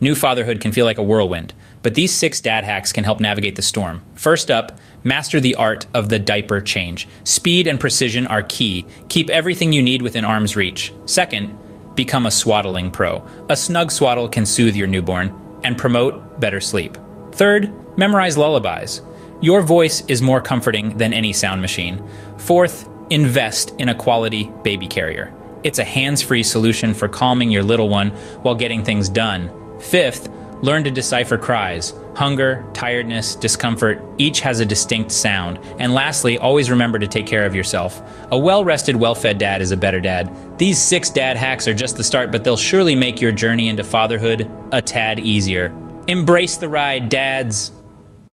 New fatherhood can feel like a whirlwind, but these six dad hacks can help navigate the storm. First up, master the art of the diaper change. Speed and precision are key. Keep everything you need within arm's reach. Second, become a swaddling pro. A snug swaddle can soothe your newborn and promote better sleep. Third, memorize lullabies. Your voice is more comforting than any sound machine. Fourth, invest in a quality baby carrier. It's a hands free solution for calming your little one while getting things done. Fifth, learn to decipher cries. Hunger, tiredness, discomfort, each has a distinct sound. And lastly, always remember to take care of yourself. A well rested, well fed dad is a better dad. These six dad hacks are just the start, but they'll surely make your journey into fatherhood a tad easier. Embrace the ride, dads.